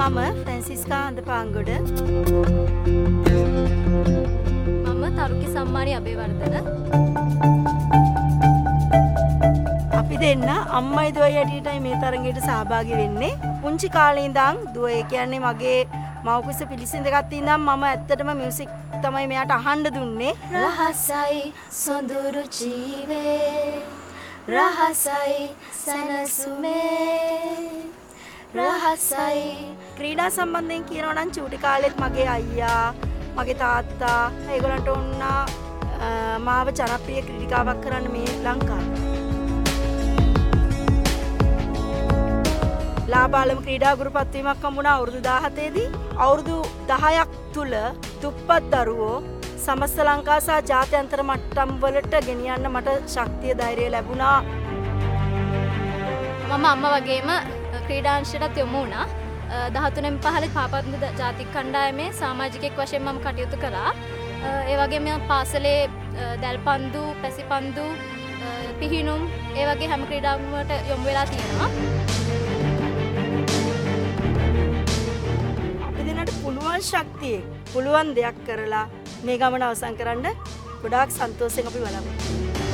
මම ෆ්‍රැන්සිස්කා හඳ පාංගොඩ මම තරුකි සම්මානය අබේවර්ධන අපි දෙන්න අම්මයි දුවයි ඇටියටයි මේ තරගයට සහභාගි වෙන්නේ. පුංචි කාලේ ඉඳන් දුව ඒ කියන්නේ මගේ මව්කුස පිළිසිඳගත් ඉඳන් මම ඇත්තටම මියුසික් තමයි මෙයාට අහන්න දුන්නේ. රහසයි සොඳුරු ජීවේ. රහසයි සැනසුමේ රහසයි ක්‍රීඩා සම්බන්ධයෙන් කියනවා නම් චූටි කාලෙත් මගේ අයියා මගේ තාත්තා ඒගොල්ලන්ට ඕන අ, මාව ජනප්‍රිය ක්‍රීඩිකාවක් කරන්න මේ ලංකාවේ. ලාබාලම ක්‍රීඩා ගුරු පත්වීමක් හම්බුණා අවුරුදු 17 දී අවුරුදු 10ක් තුල දුප්පත් දරුවෝ සමස්ත ලංකා සහ ජාත්‍යන්තර මට්ටම් වලට ගෙනියන්න මට ශක්තිය ධෛර්යය ලැබුණා. මම අම්ම වගේම ක්‍රීඩාංශයටත් යොමු වුණා. දහතුනෙන් පහල පාපන්ද ජාතික කණ්ඩායමේ සාමාජිකෙක් වශයෙන් මම කටයුතු කරා ඒ වගේ මෙ පාසලේ දැල්පන්දු පැසිපන්දු පිහිනුම් ඒ වගේ හැම ක්‍රීඩාවට යොමු වෙලා තියෙනවා. අපි දෙන්නට පුළුවන් ශක්තිය පුළුවන් දෙයක් කරලා මේ ගමන අවසන් කරන්න ගොඩාක් සන්තෝෂයෙන් අපි බලමු.